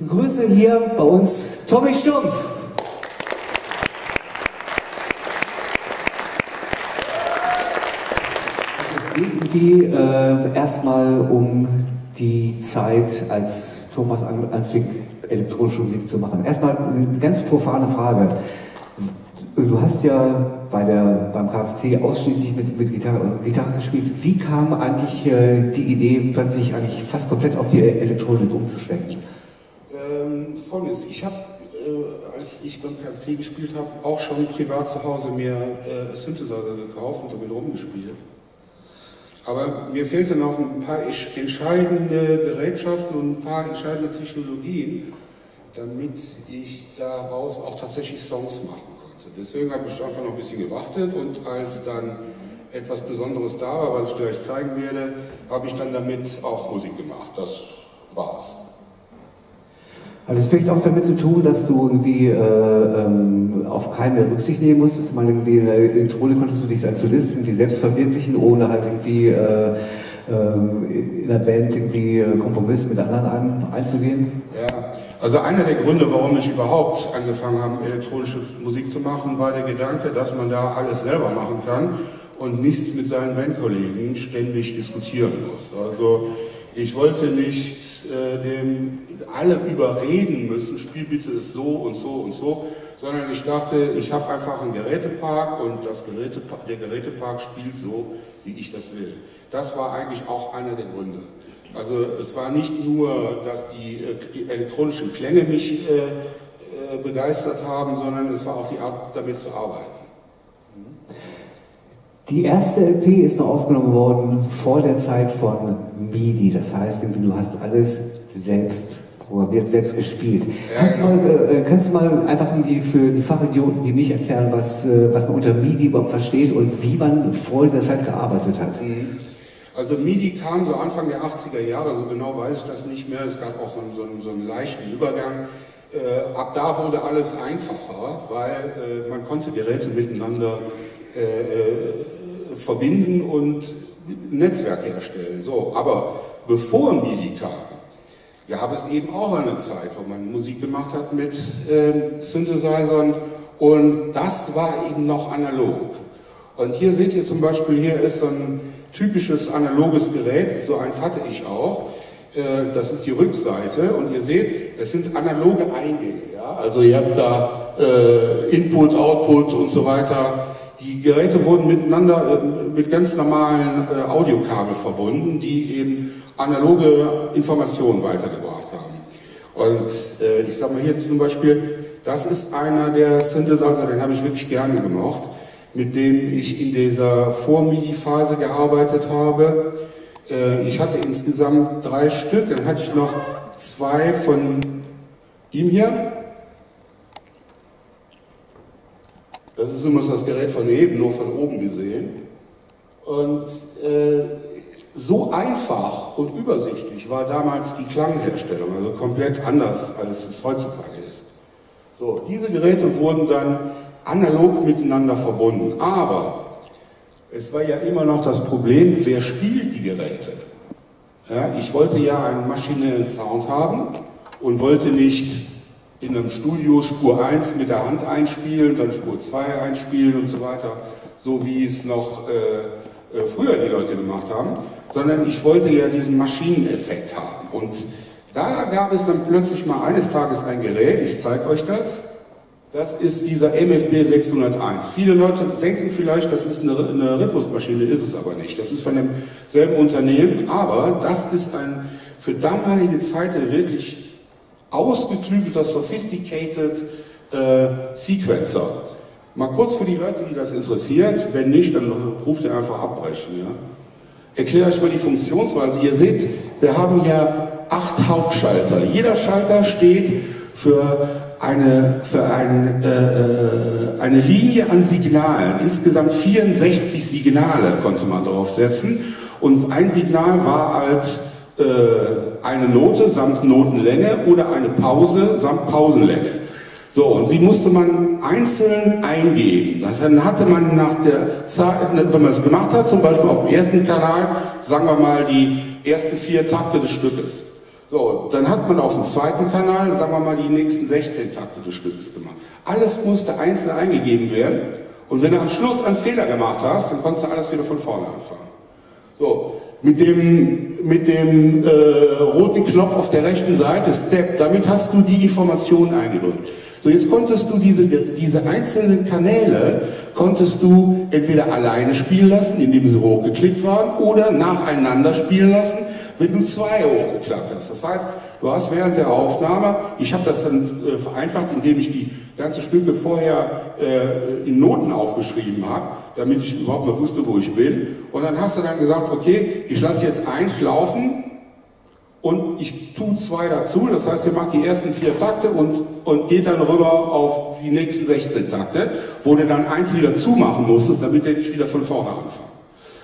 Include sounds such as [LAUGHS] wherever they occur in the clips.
begrüße hier bei uns Tommy Stumpf. Es geht irgendwie äh, erstmal um die Zeit, als Thomas an, anfing, elektronische Musik zu machen. Erstmal eine ganz profane Frage. Du hast ja bei der, beim KFC ausschließlich mit, mit Gitarre, Gitarre gespielt. Wie kam eigentlich äh, die Idee, plötzlich eigentlich fast komplett auf die Elektronik umzuschwenken? Ähm, Folgendes, ich habe, äh, als ich beim KFC gespielt habe, auch schon privat zu Hause mir äh, Synthesizer gekauft und damit rumgespielt. Aber mir fehlte noch ein paar entscheidende Gerätschaften und ein paar entscheidende Technologien, damit ich daraus auch tatsächlich Songs machen konnte. Deswegen habe ich einfach noch ein bisschen gewartet und als dann etwas Besonderes da war, was ich gleich zeigen werde, habe ich dann damit auch Musik gemacht. Das war's. Hat es vielleicht auch damit zu tun, dass du irgendwie äh, ähm, auf keine Rücksicht nehmen musstest? Ich meine, in der Elektronik konntest du dich als Solist irgendwie selbst verwirklichen, ohne halt irgendwie äh, äh, in der Band irgendwie äh, Kompromisse mit anderen ein, einzugehen? Ja, also einer der Gründe, warum ich überhaupt angefangen habe, elektronische Musik zu machen, war der Gedanke, dass man da alles selber machen kann und nichts mit seinen Bandkollegen ständig diskutieren muss. Also ich wollte nicht äh, dem alle überreden müssen, spiel bitte es so und so und so, sondern ich dachte, ich habe einfach einen Gerätepark und das Gerätepark, der Gerätepark spielt so, wie ich das will. Das war eigentlich auch einer der Gründe. Also es war nicht nur, dass die äh, elektronischen Klänge mich äh, äh, begeistert haben, sondern es war auch die Art, damit zu arbeiten. Die erste LP ist noch aufgenommen worden vor der Zeit von MIDI. Das heißt, du hast alles selbst programmiert, selbst gespielt. Ja, kannst, du mal, äh, kannst du mal einfach für die Fachidioten wie mich erklären, was, äh, was man unter MIDI überhaupt versteht und wie man vor dieser Zeit gearbeitet hat? Mhm. Also MIDI kam so Anfang der 80er Jahre, so genau weiß ich das nicht mehr. Es gab auch so einen, so einen, so einen leichten Übergang. Äh, ab da wurde alles einfacher, weil äh, man konnte Geräte miteinander äh, äh, verbinden und Netzwerke herstellen. So, aber bevor MIDI kam, gab es eben auch eine Zeit, wo man Musik gemacht hat mit äh, Synthesizern und das war eben noch analog. Und hier seht ihr zum Beispiel, hier ist so ein typisches analoges Gerät, so eins hatte ich auch. Äh, das ist die Rückseite und ihr seht, es sind analoge Eingänge. Ja? Also ihr habt da äh, Input, Output und so weiter. Die Geräte wurden miteinander äh, mit ganz normalen äh, Audiokabel verbunden, die eben analoge Informationen weitergebracht haben. Und äh, ich sage mal hier zum Beispiel, das ist einer der Synthesizer, den habe ich wirklich gerne gemocht mit dem ich in dieser Vor-MIDI-Phase gearbeitet habe. Ich hatte insgesamt drei Stück, dann hatte ich noch zwei von ihm hier. Das ist übrigens das Gerät von eben, nur von oben gesehen. Und äh, so einfach und übersichtlich war damals die Klangherstellung, also komplett anders, als es heutzutage ist. So, diese Geräte wurden dann analog miteinander verbunden. Aber es war ja immer noch das Problem, wer spielt die Geräte? Ja, ich wollte ja einen maschinellen Sound haben und wollte nicht in einem Studio Spur 1 mit der Hand einspielen, dann Spur 2 einspielen und so weiter, so wie es noch äh, äh, früher die Leute gemacht haben, sondern ich wollte ja diesen Maschineneffekt haben. Und da gab es dann plötzlich mal eines Tages ein Gerät, ich zeige euch das, das ist dieser MFB 601. Viele Leute denken vielleicht, das ist eine, eine Rhythmusmaschine, ist es aber nicht. Das ist von demselben Unternehmen, aber das ist ein für damalige Zeiten wirklich ausgeklügelter, sophisticated äh, Sequencer. Mal kurz für die Leute, die das interessiert. Wenn nicht, dann ruft ihr einfach abbrechen. Ja? Erkläre euch mal die Funktionsweise. Ihr seht, wir haben hier acht Hauptschalter. Jeder Schalter steht für eine, für ein, äh, eine Linie an Signalen, insgesamt 64 Signale konnte man draufsetzen und ein Signal war halt äh, eine Note samt Notenlänge oder eine Pause samt Pausenlänge. So, und die musste man einzeln eingeben. Dann hatte man nach der Zeit, wenn man es gemacht hat, zum Beispiel auf dem ersten Kanal, sagen wir mal die ersten vier Takte des Stückes. So, dann hat man auf dem zweiten Kanal, sagen wir mal, die nächsten 16 Takte des Stückes gemacht. Alles musste einzeln eingegeben werden. Und wenn du am Schluss einen Fehler gemacht hast, dann konntest du alles wieder von vorne anfangen. So, mit dem, mit dem äh, roten Knopf auf der rechten Seite, Step, damit hast du die Informationen eingedrückt. So, jetzt konntest du diese, diese einzelnen Kanäle, konntest du entweder alleine spielen lassen, indem sie hochgeklickt waren, oder nacheinander spielen lassen, wenn du zwei hochgeklappt hast. Das heißt, du hast während der Aufnahme, ich habe das dann äh, vereinfacht, indem ich die ganzen Stücke vorher äh, in Noten aufgeschrieben habe, damit ich überhaupt mal wusste, wo ich bin. Und dann hast du dann gesagt, okay, ich lasse jetzt eins laufen und ich tue zwei dazu. Das heißt, ihr macht die ersten vier Takte und, und geht dann rüber auf die nächsten 16 Takte, wo du dann eins wieder zumachen musstest, damit er nicht wieder von vorne anfängt.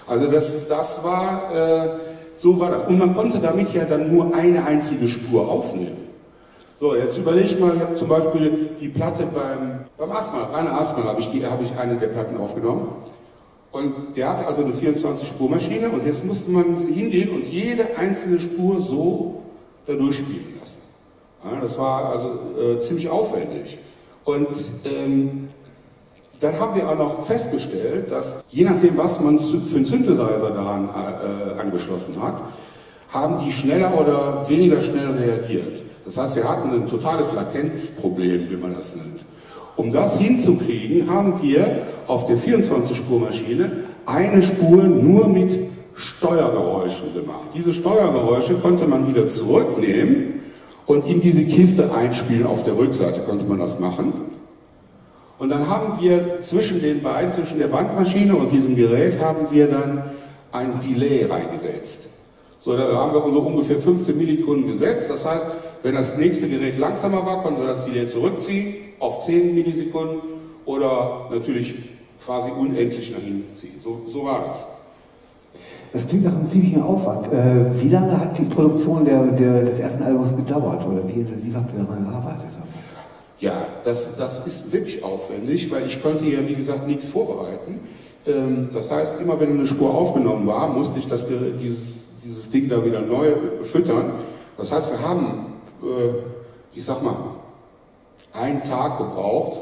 Also das, das war... Äh, so war das. Und man konnte damit ja dann nur eine einzige Spur aufnehmen. So, jetzt überleg mal, ich habe zum Beispiel die Platte beim, beim Asthma, Rainer Asthma habe ich, habe ich eine der Platten aufgenommen. Und der hatte also eine 24-Spur-Maschine und jetzt musste man hingehen und jede einzelne Spur so da durchspielen lassen. Ja, das war also äh, ziemlich aufwendig. Und ähm, dann haben wir auch noch festgestellt, dass je nachdem, was man für einen Synthesizer daran äh, angeschlossen hat, haben die schneller oder weniger schnell reagiert. Das heißt, wir hatten ein totales Latenzproblem, wie man das nennt. Um das hinzukriegen, haben wir auf der 24-Spur-Maschine eine Spur nur mit Steuergeräuschen gemacht. Diese Steuergeräusche konnte man wieder zurücknehmen und in diese Kiste einspielen. Auf der Rückseite konnte man das machen. Und dann haben wir zwischen den beiden, zwischen der Bandmaschine und diesem Gerät, haben wir dann ein Delay reingesetzt. So, da haben wir so ungefähr 15 Millisekunden gesetzt. Das heißt, wenn das nächste Gerät langsamer war, konnten wir das Delay zurückziehen auf 10 Millisekunden oder natürlich quasi unendlich nach hinten ziehen. So, so war das. Das klingt nach einem ziemlichen Aufwand. Äh, wie lange hat die Produktion der, der, des ersten Albums gedauert oder wie intensiv habt ihr daran gearbeitet? Ja, das, das ist wirklich aufwendig, weil ich konnte ja, wie gesagt, nichts vorbereiten. Ähm, das heißt, immer wenn eine Spur aufgenommen war, musste ich das, dieses, dieses Ding da wieder neu füttern. Das heißt, wir haben, äh, ich sag mal, einen Tag gebraucht,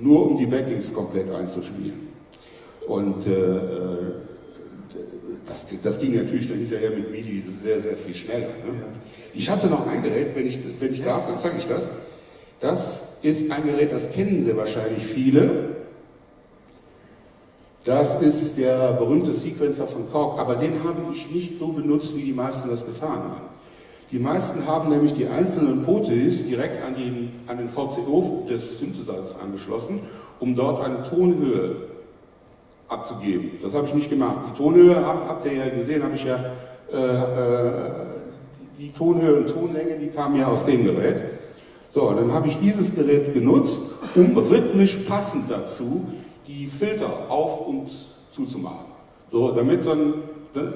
nur um die Backings komplett einzuspielen. Und äh, äh, das, das, ging natürlich dann hinterher mit MIDI sehr, sehr viel schneller. Ne? Ich hatte noch ein Gerät, wenn ich, wenn ich darf, dann zeige ich das. Das ist ein Gerät, das kennen Sie wahrscheinlich viele. Das ist der berühmte Sequencer von Korg, aber den habe ich nicht so benutzt, wie die meisten das getan haben. Die meisten haben nämlich die einzelnen Potis direkt an den, an den VCO des Synthesizers angeschlossen, um dort eine Tonhöhe abzugeben. Das habe ich nicht gemacht. Die Tonhöhe, habt ihr ja gesehen, habe ich ja, äh, äh, die Tonhöhe und Tonlänge, die kamen ja aus dem Gerät. So, dann habe ich dieses Gerät genutzt, um rhythmisch passend dazu die Filter auf und zuzumachen. So, damit, so ein,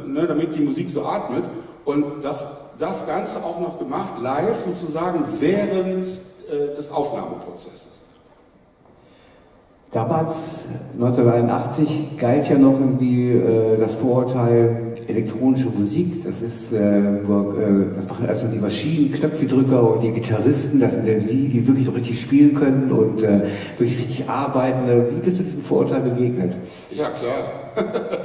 ne, damit die Musik so atmet. Und das, das Ganze auch noch gemacht, live sozusagen während äh, des Aufnahmeprozesses. Damals, 1981, galt ja noch irgendwie äh, das Vorurteil, elektronische Musik, das ist, äh, äh, das machen also die Maschinen, Knöpfedrücker und die Gitarristen, das sind ja die, die wirklich richtig spielen können und äh, wirklich richtig arbeiten. Wie bist du diesem Vorurteil begegnet? Ja, klar. [LAUGHS]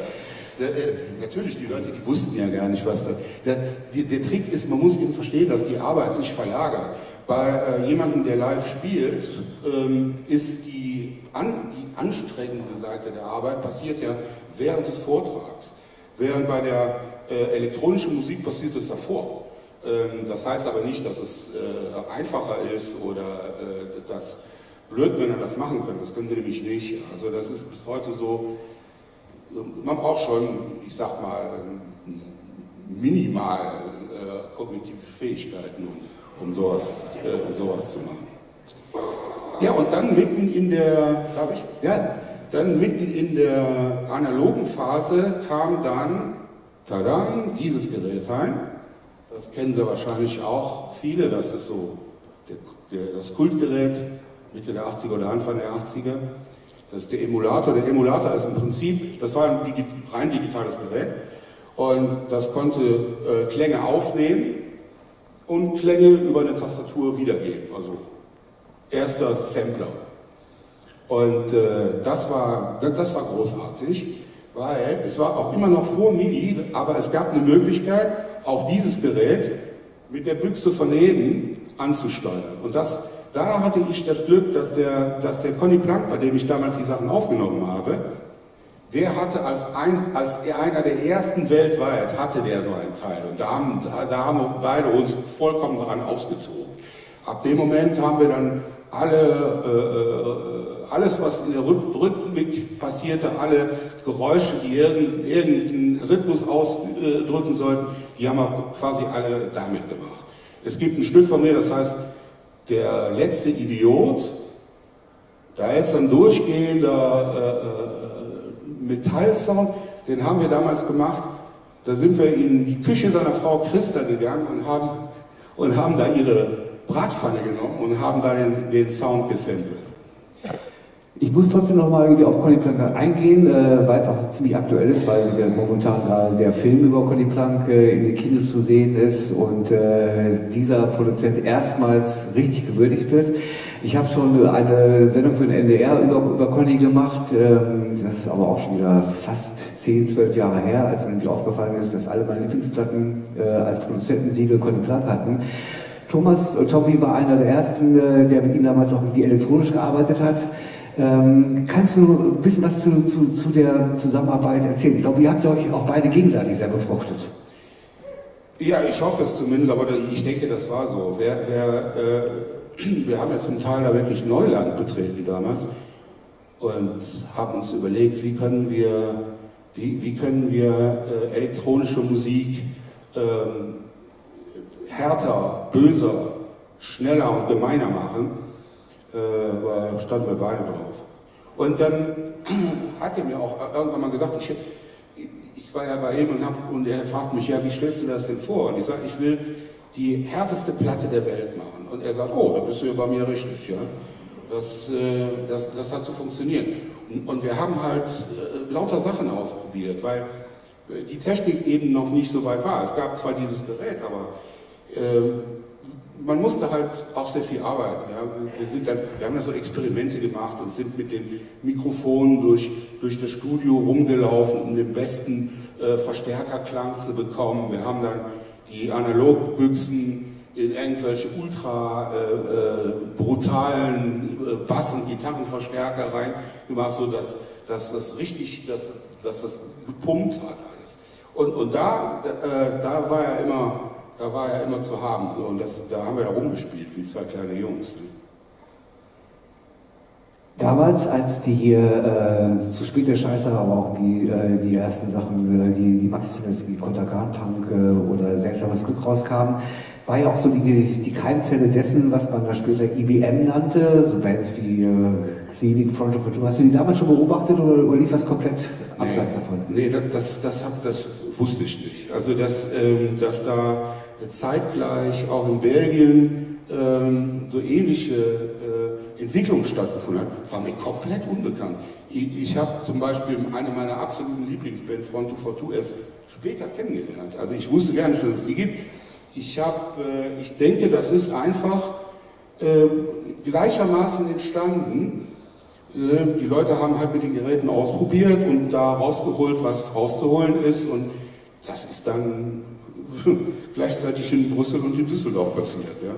Natürlich, die Leute, die wussten ja gar nicht, was das. Der, der, der Trick ist, man muss eben verstehen, dass die Arbeit sich verlagert. Bei äh, jemandem, der live spielt, ähm, ist die, an, die anstrengende Seite der Arbeit passiert ja während des Vortrags. Während bei der äh, elektronischen Musik passiert es davor. Ähm, das heißt aber nicht, dass es äh, einfacher ist oder äh, dass Blödmänner das machen können. Das können sie nämlich nicht. Also das ist bis heute so, man braucht schon, ich sag mal, minimal äh, kognitive Fähigkeiten, um, um, sowas, äh, um sowas zu machen. Ja, und dann mitten in der, darf ich? Ja, dann mitten in der analogen Phase kam dann, tadam, dieses Gerät rein. Das kennen Sie wahrscheinlich auch viele, das ist so der, der, das Kultgerät Mitte der 80er oder Anfang der 80er. Das ist der Emulator. Der Emulator ist im Prinzip, das war ein rein digitales Gerät und das konnte äh, Klänge aufnehmen und Klänge über eine Tastatur wiedergeben. Also erster Sampler. Und äh, das, war, das war großartig, weil es war auch immer noch vor MIDI, aber es gab eine Möglichkeit, auch dieses Gerät mit der Büchse von neben anzusteuern. Und das, da hatte ich das Glück, dass der, dass der Conny Plank, bei dem ich damals die Sachen aufgenommen habe, der hatte als, ein, als einer der ersten weltweit, hatte der so ein Teil. Und da haben, da haben beide uns vollkommen daran ausgetobt. Ab dem Moment haben wir dann alle, äh, äh, alles, was in der Rhythmik passierte, alle Geräusche, die irgendeinen, Rhythmus ausdrücken sollten, die haben wir quasi alle damit gemacht. Es gibt ein Stück von mir, das heißt, der letzte Idiot, da ist ein durchgehender äh, äh, Metallsound, den haben wir damals gemacht. Da sind wir in die Küche seiner Frau Christa gegangen und haben, und haben da ihre Bratpfanne genommen und haben da den, den Sound gesampelt. Ich muss trotzdem noch mal irgendwie auf Conny Plank eingehen, äh, weil es auch ziemlich aktuell ist, weil äh, momentan äh, der Film über Conny Plank äh, in den Kinos zu sehen ist und äh, dieser Produzent erstmals richtig gewürdigt wird. Ich habe schon eine Sendung für den NDR über, über Conny gemacht, ähm, das ist aber auch schon wieder fast 10, 12 Jahre her, als mir aufgefallen ist, dass alle meine Lieblingsplatten äh, als Produzentensiegel Conny Plank hatten. Thomas äh, Tommy war einer der ersten, äh, der mit ihm damals auch irgendwie elektronisch gearbeitet hat. Ähm, kannst du ein bisschen was zu, zu, zu, der Zusammenarbeit erzählen? Ich glaube, ihr habt euch auch beide gegenseitig sehr befruchtet. Ja, ich hoffe es zumindest, aber ich denke, das war so. Wer, wer, äh, [CLEARS THROAT] wir haben ja zum Teil da wirklich Neuland betreten damals und haben uns überlegt, wie können wir, wie, wie können wir äh, elektronische Musik ähm, härter, böser, schneller und gemeiner machen äh, standen wir beide drauf. Und dann [CLEARS THROAT] hat er mir auch irgendwann mal gesagt, ich, ich war ja bei ihm und, hab, und er fragt mich, ja, wie stellst du das denn vor? Und ich sage, ich will die härteste Platte der Welt machen. Und er sagt, oh, da bist du ja bei mir richtig. Ja? Das, äh, das, das hat so funktioniert. Und, und wir haben halt äh, lauter Sachen ausprobiert, weil die Technik eben noch nicht so weit war. Es gab zwar dieses Gerät, aber man musste halt auch sehr viel arbeiten. Ja. Wir, sind dann, wir haben da so Experimente gemacht und sind mit den Mikrofonen durch, durch das Studio rumgelaufen, um den besten äh, Verstärkerklang zu bekommen. Wir haben dann die Analogbüchsen in irgendwelche ultra äh, äh, brutalen äh, Bass- und Gitarrenverstärker reingemacht, so dass, dass das richtig, dass, dass das gepumpt hat alles. Und, und da, äh, da war ja immer da war er immer zu haben. So, und das, da haben wir ja rumgespielt, wie zwei kleine Jungs. Ne? Damals, als die äh, zu spät der Scheiße, aber auch die, äh, die ersten Sachen, äh, die, die Maxi-Singles wie Kontergan Punk äh, oder Seltsames Glück rauskamen, war ja auch so die, die Keimzelle dessen, was man da später IBM nannte, so Bands wie äh, Klinik, Front of Hast du die damals schon beobachtet oder, oder lief das komplett abseits nee, davon? Nee, das, das, das, hab, das wusste ich nicht. Also, dass, ähm, dass da zeitgleich auch in Belgien ähm, so ähnliche äh, Entwicklungen stattgefunden hat, war mir komplett unbekannt. Ich, ich habe zum Beispiel eine meiner absoluten Lieblingsbands, Front to For Two, erst später kennengelernt. Also ich wusste gar nicht, dass es die gibt. Ich, hab, äh, ich denke, das ist einfach äh, gleichermaßen entstanden. Äh, die Leute haben halt mit den Geräten ausprobiert und da rausgeholt, was rauszuholen ist. Und das ist dann [LAUGHS] gleichzeitig in Brüssel und in Düsseldorf passiert. Ja.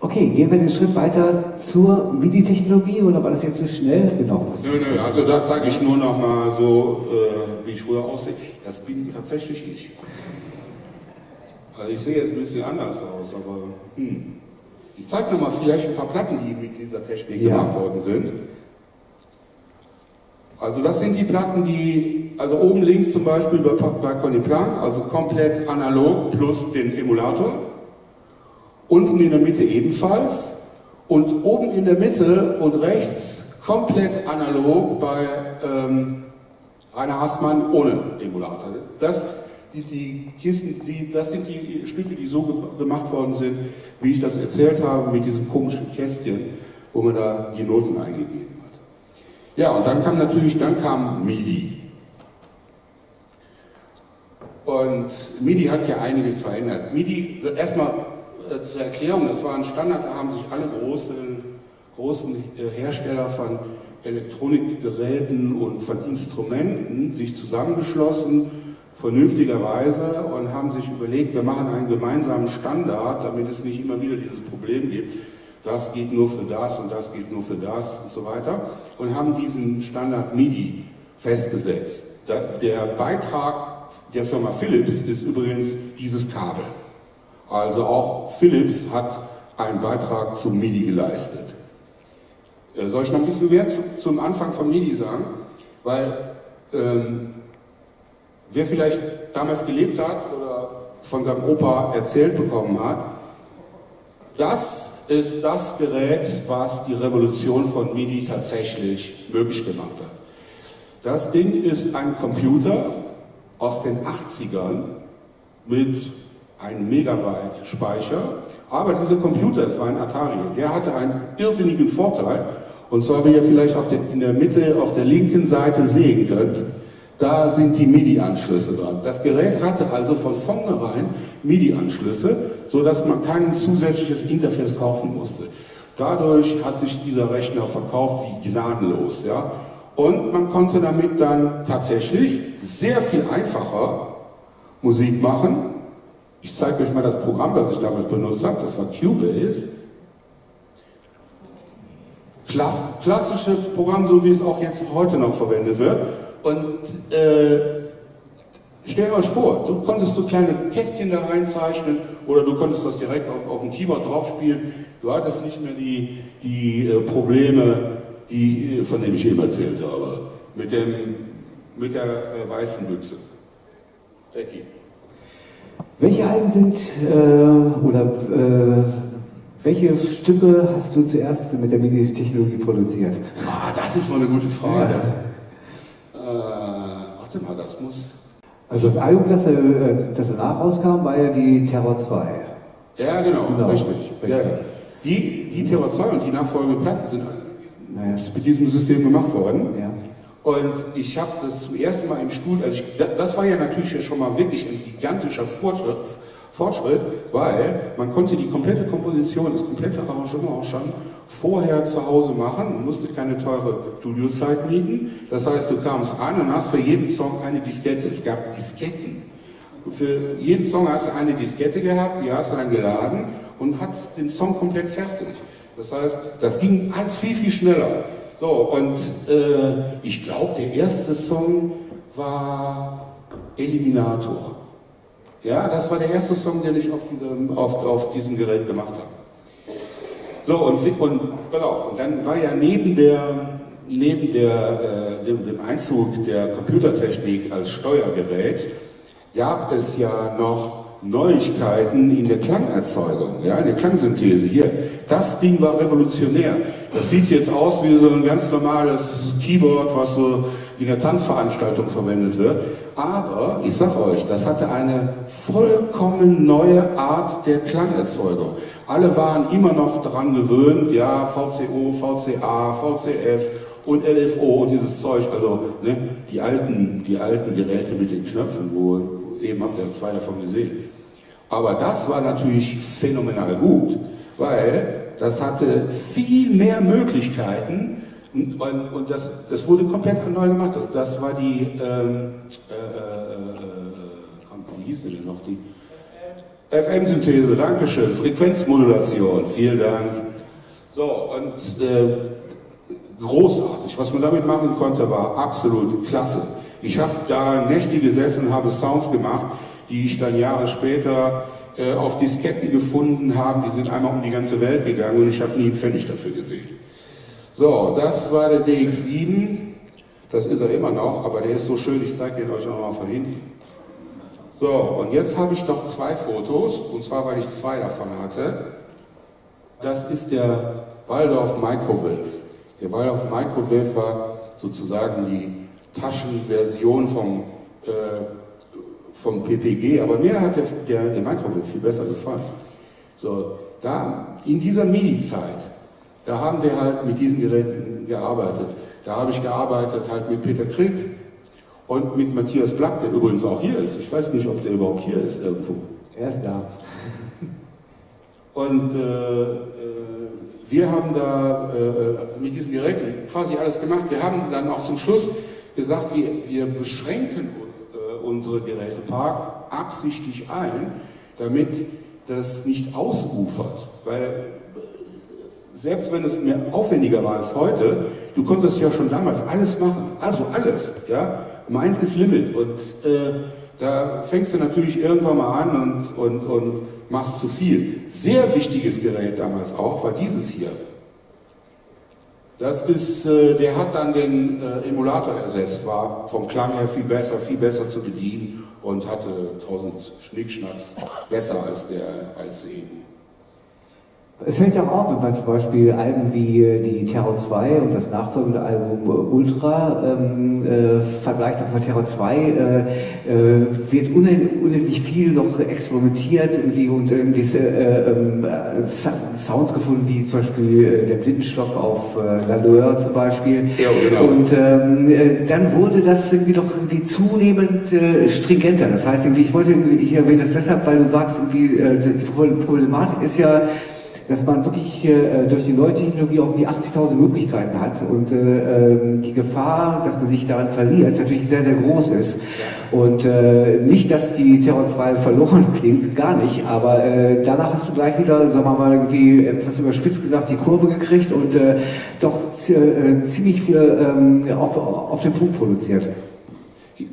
Okay, gehen wir den Schritt weiter zur MIDI-Technologie oder war das jetzt zu schnell? Genau. Nö, nö, also da zeige ich nur noch mal so, äh, wie ich früher aussehe. Das bin tatsächlich ich. Also ich sehe jetzt ein bisschen anders aus, aber hm. Ich zeige noch mal vielleicht ein paar Platten, die mit dieser Technik ja. gemacht worden sind. Also das sind die Platten, die, also oben links zum Beispiel bei, bei Conny Plank, also komplett analog plus den Emulator. Unten in der Mitte ebenfalls. Und oben in der Mitte und rechts komplett analog bei ähm, Rainer Hassmann ohne Emulator. Das, die, die Kisten, die, das sind die Stücke, die so ge gemacht worden sind, wie ich das erzählt habe, mit diesem komischen Kästchen, wo man da die Noten eingegeben hat. Ja, und dann kam natürlich, dann kam MIDI. Und MIDI hat ja einiges verändert. MIDI, erstmal äh, zur Erklärung, das war ein Standard, da haben sich alle großen, großen äh, Hersteller von Elektronikgeräten und von Instrumenten sich zusammengeschlossen, vernünftigerweise, und haben sich überlegt, wir machen einen gemeinsamen Standard, damit es nicht immer wieder dieses Problem gibt, das geht nur für das und das geht nur für das und so weiter, und haben diesen Standard MIDI festgesetzt. Der Beitrag der Firma Philips ist übrigens dieses Kabel. Also auch Philips hat einen Beitrag zum MIDI geleistet. Äh, soll ich noch ein bisschen mehr zum Anfang von MIDI sagen? Weil ähm, wer vielleicht damals gelebt hat oder von seinem Opa erzählt bekommen hat, das ist das Gerät, was die Revolution von MIDI tatsächlich möglich gemacht hat. Das Ding ist ein Computer aus den 80ern mit einem Megabyte Speicher, aber dieser Computer, es war ein Atari, der hatte einen irrsinnigen Vorteil, und zwar, wie ihr vielleicht den, in der Mitte auf der linken Seite sehen könnt, da sind die MIDI-Anschlüsse dran. Das Gerät hatte also von vornherein MIDI-Anschlüsse, sodass man kein zusätzliches Interface kaufen musste. Dadurch hat sich dieser Rechner verkauft wie gnadenlos. Ja? Und man konnte damit dann tatsächlich sehr viel einfacher Musik machen. Ich zeige euch mal das Programm, das ich damals benutzt habe. Das war Cubase. Klass, klassisches Programm, so wie es auch jetzt heute noch verwendet wird. Und äh, stellt euch vor, du konntest so kleine Kästchen da reinzeichnen oder du konntest das direkt auf, auf dem Keyboard drauf spielen. Du hattest nicht mehr die, die äh, Probleme, die, äh, von denen ich eben erzählt habe, mit, dem, mit der äh, weißen Büchse. Becky. Welche Alben sind äh, oder äh, welche Stücke hast du zuerst mit der MIDI-Technologie produziert? Ah, das ist mal eine gute Frage. Ja. Das muss. Also das Album, das, äh, das danach rauskam, war ja die Terror 2. Ja, genau, genau. richtig. richtig. Ja, die, die Terror 2 und die nachfolgende Platte sind naja. mit diesem System gemacht worden. Ja. Und ich habe das zum ersten Mal im Studio, also ich, das war ja natürlich schon mal wirklich ein gigantischer Fortschritt, Fortschritt, weil man konnte die komplette Komposition, das komplette Arrangement auch schon vorher zu Hause machen, man musste keine teure Studiozeit mieten. Das heißt, du kamst an und hast für jeden Song eine Diskette. Es gab Disketten. Für jeden Song hast du eine Diskette gehabt, die hast du dann geladen und hat den Song komplett fertig. Das heißt, das ging alles viel, viel schneller. So, und äh, ich glaube, der erste Song war Eliminator. Ja, das war der erste Song, den ich auf diesem, auf, auf diesem Gerät gemacht habe. So, und, und, auf, und dann war ja neben, der, neben der, äh, dem, dem Einzug der Computertechnik als Steuergerät, gab es ja noch Neuigkeiten in der Klangerzeugung, ja, in der Klangsynthese. Hier, das Ding war revolutionär. Das sieht jetzt aus wie so ein ganz normales Keyboard, was so in der Tanzveranstaltung verwendet wird. Aber, ich sag euch, das hatte eine vollkommen neue Art der Klangerzeugung. Alle waren immer noch daran gewöhnt, ja, VCO, VCA, VCF und LFO und dieses Zeug, also ne, die, alten, die alten Geräte mit den Knöpfen, wo eben habt ihr zwei davon gesehen. Aber das war natürlich phänomenal gut, weil das hatte viel mehr Möglichkeiten und, und, und das, das wurde komplett neu gemacht. Das, das war die, ähm, äh, äh, äh, wie hieß sie denn noch? Die FM-Synthese, Dankeschön. Frequenzmodulation, vielen Dank. So, und äh, großartig. Was man damit machen konnte, war absolut klasse. Ich habe da Nächte gesessen, habe Sounds gemacht, die ich dann Jahre später äh, auf Disketten gefunden habe. Die sind einmal um die ganze Welt gegangen und ich habe nie einen Pfennig dafür gesehen. So, das war der DX7. Das ist er immer noch, aber der ist so schön, ich zeige den euch nochmal von hinten. So, und jetzt habe ich noch zwei Fotos, und zwar, weil ich zwei davon hatte. Das ist der Waldorf Microwave. Der Waldorf Microwave war sozusagen die Taschenversion vom, äh, vom PPG, aber mir hat der, der, der Microwave viel besser gefallen. So, da, in dieser MIDI-Zeit, da haben wir halt mit diesen Geräten gearbeitet. Da habe ich gearbeitet halt mit Peter Krieg Und mit Matthias Black, der übrigens auch hier ist. Ich weiß nicht, ob der überhaupt hier ist irgendwo. Er ist da. Und äh, äh, wir haben da äh, mit diesen Geräten quasi alles gemacht. Wir haben dann auch zum Schluss gesagt, wir, wir beschränken äh, unsere Gerätepark absichtlich ein, damit das nicht ausufert. Weil selbst wenn es mehr aufwendiger war als heute, du konntest ja schon damals alles machen. Also alles. Ja? Mind is limit. Und äh, da fängst du natürlich irgendwann mal an und, und, und machst zu viel. Sehr wichtiges Gerät damals auch war dieses hier. Das ist, äh, der hat dann den äh, Emulator ersetzt, war vom Klang her viel besser, viel besser zu bedienen und hatte tausend Schnickschnacks besser als der, als eben. Es fällt ja auch auf, wenn man zum Beispiel Alben wie äh, die Terror 2 und das nachfolgende Album äh, Ultra ähm, äh, vergleicht auch mit Terror 2, äh, äh, wird unendlich viel noch experimentiert irgendwie und irgendwie äh, ähm, Sounds gefunden, wie zum Beispiel der Blindenstock auf äh, La Loire zum Beispiel. Ja, genau. Und ähm, dann wurde das irgendwie doch irgendwie zunehmend stringenter. Das heißt, irgendwie, ich wollte, ich erwähne das deshalb, weil du sagst, irgendwie, die Problematik ist ja, dass man wirklich äh, durch die neue Technologie auch die 80.000 Möglichkeiten hat und äh, ähm, die Gefahr, dass man sich daran verliert, natürlich sehr, sehr groß ist. Und äh, nicht, dass die Terror 2 verloren [LAUGHS] klingt, gar nicht, aber äh, danach hast du gleich wieder, sagen wir mal, irgendwie etwas überspitzt gesagt, die Kurve gekriegt und äh, doch äh, ziemlich viel ähm, auf, auf den Punkt produziert.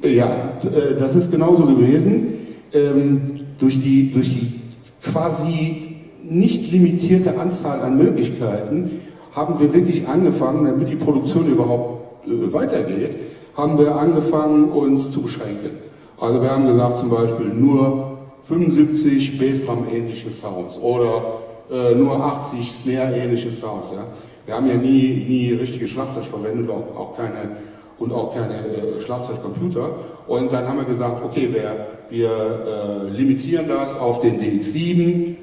Ja, äh, das ist genauso gewesen. Ähm, durch die, durch die quasi nicht limitierte Anzahl an Möglichkeiten haben wir wirklich angefangen, damit die Produktion überhaupt äh, weitergeht, haben wir angefangen, uns zu beschränken. Also wir haben gesagt zum Beispiel nur 75 Bassdrum-ähnliche Sounds oder äh, nur 80 Snare-ähnliche Sounds. Ja. Wir haben ja nie, nie richtige Schlagzeug verwendet, auch, auch keine und auch keine äh, Schlagzeugcomputer. Und dann haben wir gesagt, okay, wir, wir äh, limitieren das auf den DX7,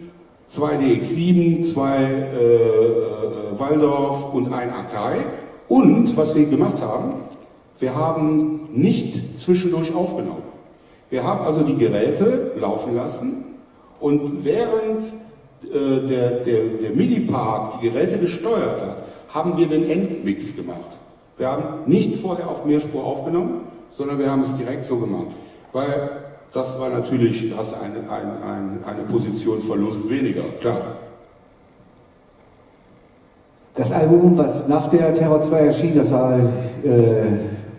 zwei DX7, zwei äh, äh, Waldorf und ein Akai. Und was wir gemacht haben, wir haben nicht zwischendurch aufgenommen. Wir haben also die Geräte laufen lassen und während äh, der, der, der MIDI-Park die Geräte gesteuert hat, haben wir den Endmix gemacht. Wir haben nicht vorher auf Mehrspur aufgenommen, sondern wir haben es direkt so gemacht. Weil das war natürlich das eine, eine, eine, eine Position Verlust weniger, klar. Das Album, was nach der Terror 2 erschien, das war äh,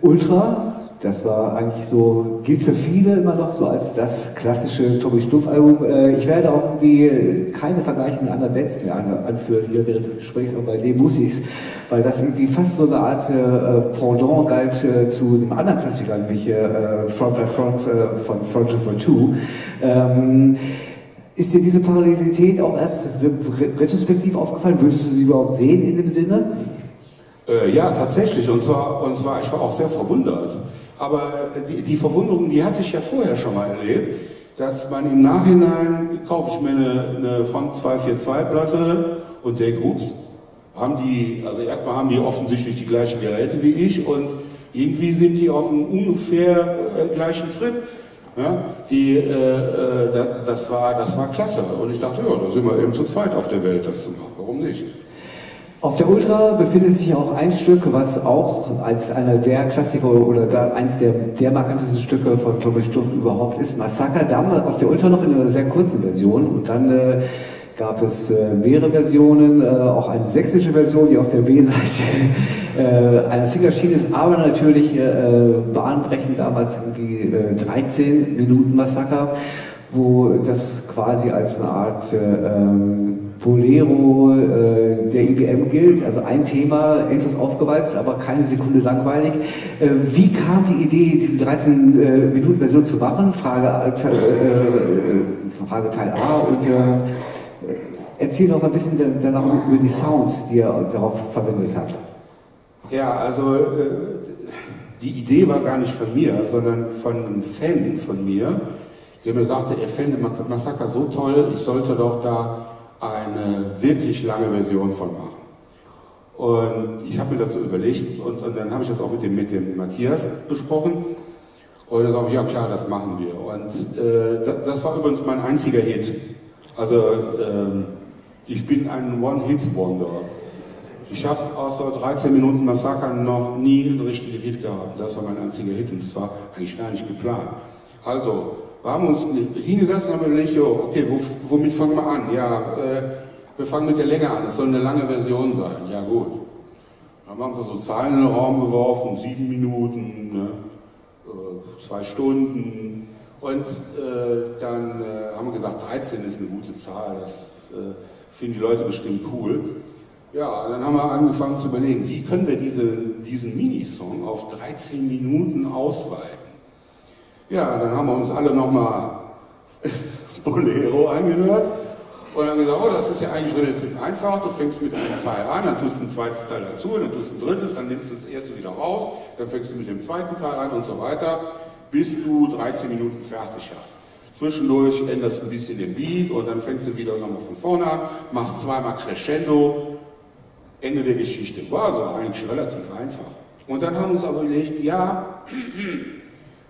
Ultra. Das war eigentlich so, gilt für viele immer noch so als das klassische Tommy Stumpf-Album. Äh, ich werde auch irgendwie keine Vergleiche mit anderen Bands mehr anführen hier während des Gesprächs, aber bei dem muss ich es, weil das irgendwie fast so eine Art äh, Pendant galt äh, zu einem anderen Klassiker, nämlich äh, Front by Front äh, von Front for Two. Ähm, ist dir diese Parallelität auch erst retrospektiv aufgefallen? Würdest du sie überhaupt sehen in dem Sinne? Äh, ja, tatsächlich. Und zwar, und zwar, ich war auch sehr verwundert. Aber die, die Verwunderung, die hatte ich ja vorher schon mal erlebt, dass man im Nachhinein, kaufe ich mir eine, eine Front 242 Platte und der Groups haben die, also erstmal haben die offensichtlich die gleichen Geräte wie ich und irgendwie sind die auf einem ungefähr äh, gleichen Trip. Ja, die, äh, äh das, das, war, das war klasse. Und ich dachte, ja, da sind wir eben zu zweit auf der Welt, das zu machen. Warum nicht? Auf der Ultra befindet sich auch ein Stück, was auch als einer der Klassiker oder eins der, der markantesten Stücke von Thomas Stumpf überhaupt ist. Massaker, damals auf der Ultra noch in einer sehr kurzen Version und dann äh, gab es äh, mehrere Versionen, äh, auch eine sächsische Version, die auf der B-Seite [LAUGHS] äh, einer Single erschienen ist, aber natürlich äh, bahnbrechend damals irgendwie 13 Minuten Massaker, wo das quasi als eine Art ähm, Bolero äh, der IBM gilt, also ein Thema endlos aufgewalzt, aber keine Sekunde langweilig. Äh, wie kam die Idee, diese 13 äh, zu machen? Frage, äh, Frage Teil A und äh, erzähl noch ein bisschen danach über die Sounds, die ihr darauf verwendet habt. Ja, also die Idee war gar nicht von mir, sondern von einem Fan von mir, der mir sagte, er fände Massaker so toll, ich sollte doch da eine wirklich lange Version von machen. Und ich habe mir so überlegt und, und dann habe ich das auch mit dem, mit dem Matthias besprochen. Und sagen wir, ja klar, das machen wir. Und äh, das, das, war übrigens mein einziger Hit. Also äh, ich bin ein One-Hit-Wonder. Ich habe außer 13 Minuten Massaker noch nie einen richtigen Hit gehabt. Das war mein einziger Hit und das war eigentlich gar nicht geplant. Also, wir haben uns hingesetzt und haben überlegt, okay, womit fangen wir an? Ja, äh, wir fangen mit der Länge an. Es soll eine lange Version sein. Ja, gut. Dann haben wir so Zahlen in den Raum geworfen, sieben Minuten, ne? äh, zwei Stunden. Und äh, dann äh, haben wir gesagt, 13 ist eine gute Zahl, das äh, finden die Leute bestimmt cool. Ja, dann haben wir angefangen zu überlegen, wie können wir diese, diesen Minisong auf 13 Minuten ausweiten. Ja, dann haben wir uns alle nochmal [LAUGHS] Bolero angehört und dann gesagt, oh, das ist ja eigentlich relativ einfach. Du fängst mit einem Teil an, dann tust du ein zweites Teil dazu, dann tust du ein drittes, dann nimmst du das erste wieder raus, dann fängst du mit dem zweiten Teil an und so weiter, bis du 13 Minuten fertig hast. Zwischendurch änderst du ein bisschen den Beat und dann fängst du wieder nochmal von vorne an, machst zweimal Crescendo, Ende der Geschichte. War also eigentlich relativ einfach. Und dann haben wir uns aber überlegt, ja, [CLEARS THROAT]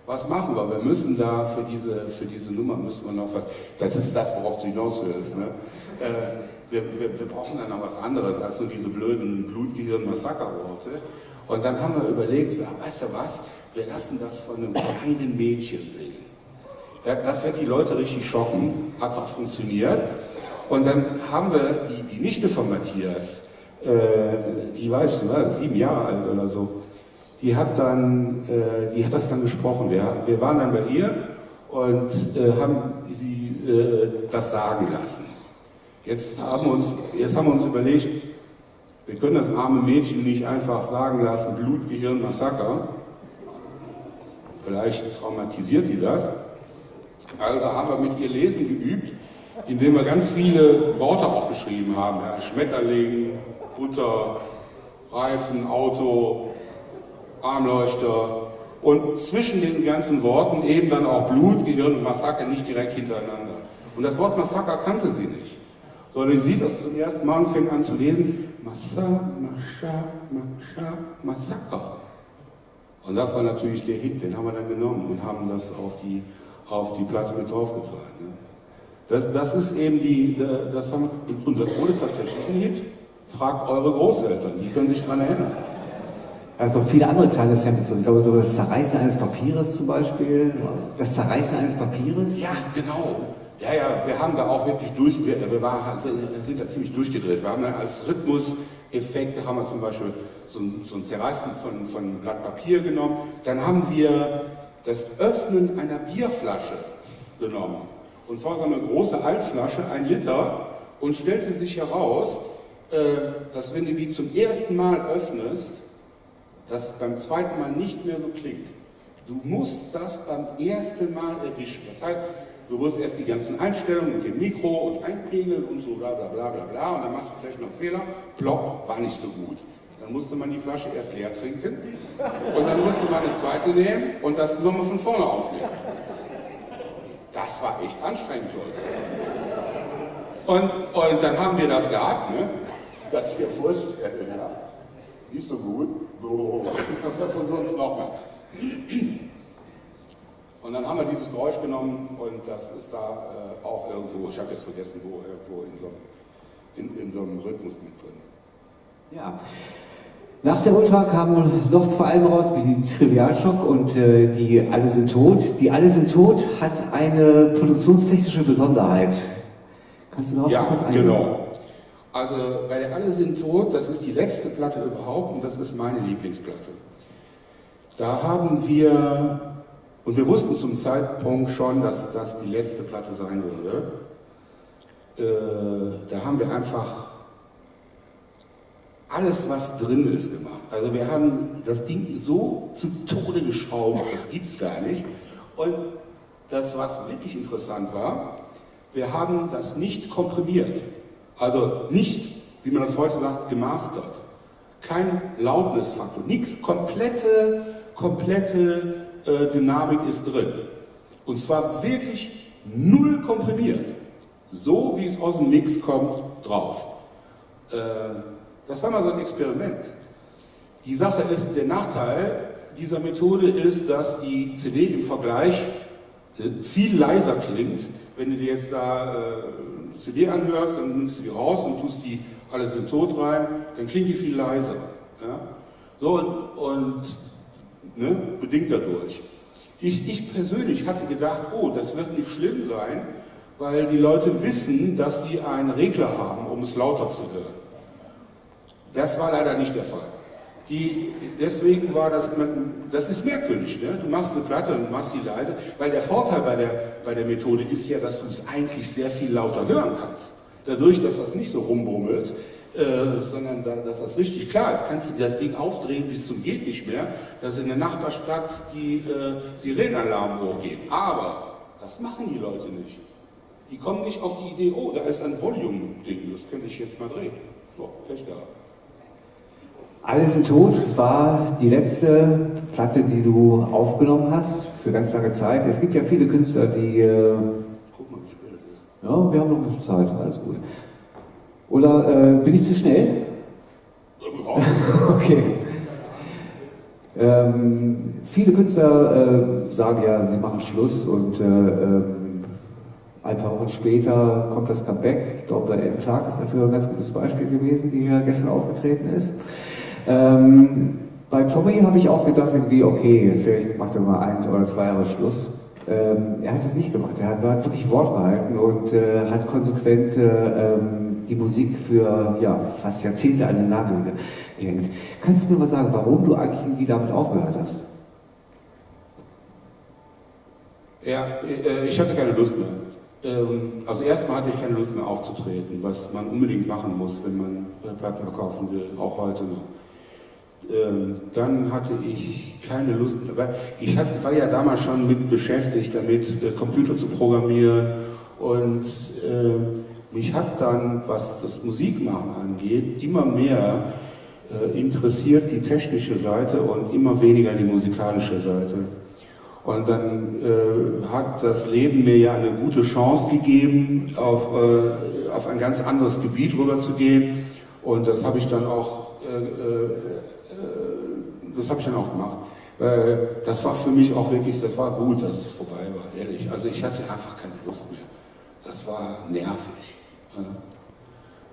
was machen wir? Wir müssen da für diese, für diese Nummer müssen wir noch was. Das ist das, worauf du hinaus willst. Ne? Äh, wir, wir, wir, brauchen dann noch was anderes als nur diese blöden Blutgehirn-Massaker-Worte. Und dann haben wir überlegt, ja, weißt du was? Wir lassen das von einem kleinen Mädchen singen. Ja, das wird die Leute richtig schocken. Hat auch funktioniert. Und dann haben wir die, die Nichte von Matthias, äh, die weiß, sieben Jahre alt oder so, die hat dann, äh, die hat das dann gesprochen. Wir, wir waren dann bei ihr und äh, haben sie äh, das sagen lassen. Jetzt haben, wir uns, jetzt haben wir uns überlegt, wir können das arme Mädchen nicht einfach sagen lassen, Blut, Gehirn, Massaker. Vielleicht traumatisiert die das. Also haben wir mit ihr Lesen geübt, indem wir ganz viele Worte aufgeschrieben haben. Ja, Schmetterling, Butter, Reifen, Auto, Armleuchter und zwischen den ganzen Worten eben dann auch Blut, Gehirn und Massaker nicht direkt hintereinander. Und das Wort Massaker kannte sie nicht, sondern sie sieht das zum ersten Mal und fängt an zu lesen, Massa, Mascha, Mascha, Massaker. Und das war natürlich der Hit, den haben wir dann genommen und haben das auf die, auf die Platte mit draufgetragen. Ne? Das, das ist eben die, das haben, und das wurde tatsächlich ein Hit. Fragt eure Großeltern, die können sich daran erinnern. Also viele andere kleine Samples. Ich glaube, so das Zerreißen eines Papiers zum Beispiel. Das Zerreißen eines Papiers. Ja, genau. Ja, ja, wir haben da auch wirklich durch, wir, wir waren, sind da ziemlich durchgedreht. Wir haben dann als Rhythmuseffekt, haben wir zum Beispiel so ein, so ein Zerreißen von, von Blatt Papier genommen. Dann haben wir das Öffnen einer Bierflasche genommen. Und zwar so eine große Altflasche, ein Liter, und stellte sich heraus, äh, dass wenn du die zum ersten Mal öffnest, das beim zweiten Mal nicht mehr so klingt. Du musst das beim ersten Mal erwischen. Das heißt, du musst erst die ganzen Einstellungen mit dem Mikro und einpegeln und so bla bla bla bla bla und dann machst du vielleicht noch Fehler. Plopp, war nicht so gut. Dann musste man die Flasche erst leer trinken und dann musste man eine zweite nehmen und das nochmal von vorne aufnehmen. Das war echt anstrengend, Leute. Und, und dann haben wir das gehabt, ne? das hier vorstellen, ja nicht so gut, von sonst nochmal. Und dann haben wir dieses Geräusch genommen und das ist da äh, auch irgendwo, ich habe jetzt vergessen, wo, irgendwo in so, in, in so einem Rhythmus mit drin. Ja. Nach der Ultra kamen noch zwei Alben raus, wie die Trivialschock und äh, die Alle sind tot. Die Alle sind tot hat eine produktionstechnische Besonderheit. Kannst du noch ja, was eingehen? genau. Also bei der Alle sind tot, das ist die letzte Platte überhaupt und das ist meine Lieblingsplatte. Da haben wir, und wir wussten zum Zeitpunkt schon, dass das die letzte Platte sein würde, äh, da haben wir einfach alles, was drin ist, gemacht. Also wir haben das Ding so zu Tode geschraubt, das gibt es gar nicht. Und das, was wirklich interessant war, wir haben das nicht komprimiert. Also nicht, wie man das heute sagt, gemastert. Kein Loudness-Faktor, nichts. Komplette, komplette äh, Dynamik ist drin. Und zwar wirklich null komprimiert. So wie es aus dem Mix kommt, drauf. Äh, das war mal so ein Experiment. Die Sache ist, der Nachteil, dieser Methode ist, dass die CD im Vergleich äh, viel leiser klingt. Wenn du dir jetzt da äh, CD anhörst, dann nimmst du die raus und tust die alle sind tot rein, dann klingt die viel leiser. Ja? So und, und ne, bedingt dadurch. Ich, ich persönlich hatte gedacht, oh, das wird nicht schlimm sein, weil die Leute wissen, dass sie einen Regler haben, um es lauter zu hören. Das war leider nicht der Fall. Die, deswegen war das, das ist merkwürdig. Ne? Du machst eine Platte und machst sie leise, weil der Vorteil bei der, bei der Methode ist ja, dass du es eigentlich sehr viel lauter hören kannst. Dadurch, dass das nicht so rumbummelt, äh, sondern da, dass das richtig klar ist, kannst du das Ding aufdrehen bis zum geht nicht mehr, dass in der Nachbarstadt die äh, Sirenenalarm hochgehen. Aber das machen die Leute nicht. Die kommen nicht auf die Idee, oh, da ist ein Volume-Ding, das könnte ich jetzt mal drehen. So, Pech gehabt. Alles in Tod war die letzte Platte, die du aufgenommen hast für ganz lange Zeit. Es gibt ja viele Künstler, die. Äh, ist. Ja, wir haben noch ein bisschen Zeit, alles gut. Oder äh, bin ich zu schnell? [LAUGHS] okay. Ähm, viele Künstler äh, sagen ja, sie machen Schluss und äh, ähm, ein paar Wochen später kommt das Comeback. Ich glaube, Anne Clark ist dafür ein ganz gutes Beispiel gewesen, die hier gestern aufgetreten ist. Ähm, bei Tommy habe ich auch gedacht, irgendwie, okay, vielleicht macht er mal ein oder zwei Jahre Schluss. Ähm, er hat es nicht gemacht. Er hat, hat wirklich Wort gehalten und äh, hat konsequent äh, ähm, die Musik für ja, fast Jahrzehnte an den Nagel gehängt. Kannst du mir mal sagen, warum du eigentlich irgendwie damit aufgehört hast? Ja, äh, ich hatte keine Lust mehr. Ähm, also erstmal hatte ich keine Lust mehr aufzutreten, was man unbedingt machen muss, wenn man Platten verkaufen will, auch heute noch. Ähm, dann hatte ich keine Lust, weil ich war ja damals schon mit beschäftigt, damit äh, Computer zu programmieren und äh, mich hat dann, was das Musikmachen angeht, immer mehr äh, interessiert die technische Seite und immer weniger die musikalische Seite. Und dann äh, hat das Leben mir ja eine gute Chance gegeben, auf, äh, auf ein ganz anderes Gebiet rüberzugehen. Und das habe ich dann auch, äh das habe ich dann auch gemacht. das war für mich auch wirklich, das war gut, dass es vorbei war, ehrlich. Also ich hatte einfach keine Lust mehr. Das war nervig.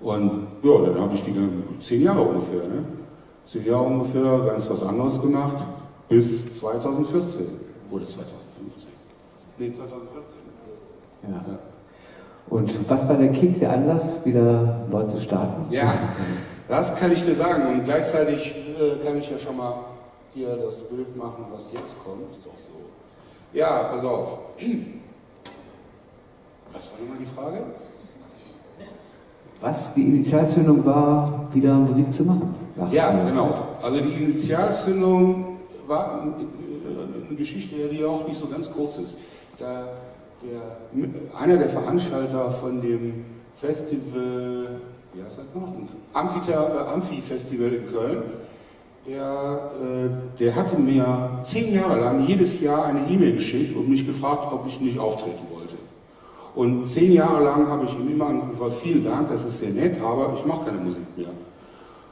Und ja, dann habe ich die zehn Jahre ungefähr, ne? zehn Jahre ungefähr ganz was anderes gemacht, bis 2014 oder 2015. Nee, 2014. Ja. ja. Und was war der Kick, der Anlass, wieder neu zu starten? Ja, das kann ich dir sagen. Und gleichzeitig äh, kann ich ja schon mal hier das Bild machen, was jetzt kommt. Doch so. Ja, pass auf. [CLEARS THROAT] Was war nochmal die Frage? Was die Initialzündung war, wieder Musik zu machen? Ja, genau. Also die Initialzündung war eine Geschichte, die auch nicht so ganz kurz ist. Da der, einer der Veranstalter von dem Festival, wie heißt das noch? Äh, Amphi-Festival in Köln, der, äh, der hatte mir zehn Jahre lang jedes Jahr eine E-Mail geschickt und mich gefragt, ob ich nicht auftreten wollte. Und zehn Jahre lang habe ich ihm immer angerufen, vielen Dank, das ist sehr nett, aber ich mache keine Musik mehr.